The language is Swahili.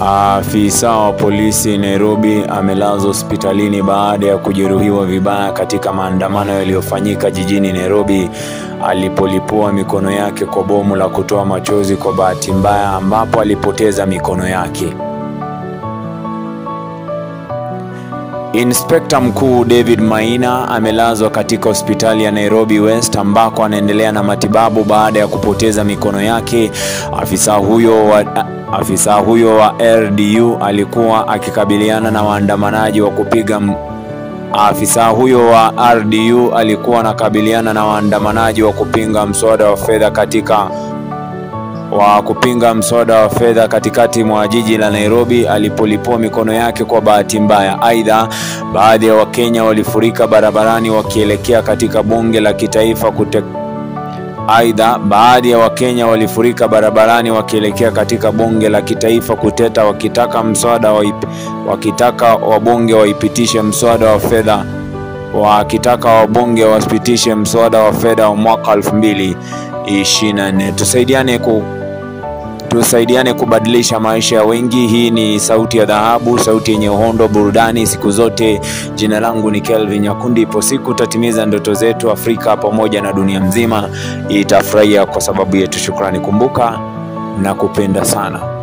Afisa wa polisi Nairobi amelazwa hospitalini baada ya kujeruhiwa vibaya katika maandamano yaliyofanyika jijini Nairobi alipolipua mikono yake kwa bomu la kutoa machozi kwa bahati mbaya ambapo alipoteza mikono yake. Inspekta mkuu David Maina amelazwa katika hospitali ya Nairobi West ambako anaendelea na matibabu baada ya kupoteza mikono yake. Afisa huyo wa afisa huyo wa RDU alikuwa akikabiliana na waandamanaji wa kupiga Afisa huyo wa RDU alikuwa anakabiliana na waandamanaji wa kupinga mswada wa fedha katika wa kupinga mswada wa fedha katikati mwa jiji la Nairobi alipolipua mikono yake kwa bahati mbaya. Aidha, baadhi ya Wakenya walifurika barabarani wakielekea katika bunge la kitaifa kute... Aidha, baadhi ya Wakenya walifurika barabarani wakielekea katika bunge la kitaifa kuteta wakitaka mswada wa ip... wakitaka wabunge waipitishe mswada wa fedha wakitaka wabunge wasipitishe mswada wa fedha wa mwaka 2024. Tusaidiane ku tusaidiane kubadilisha maisha ya wengi. Hii ni Sauti ya Dhahabu, sauti yenye uhondo, burudani siku zote. Jina langu ni Kelvin Nyakundi. Ipo siku tutatimiza ndoto zetu, Afrika pamoja na dunia mzima itafurahia kwa sababu yetu. Shukrani. Kumbuka na kupenda sana.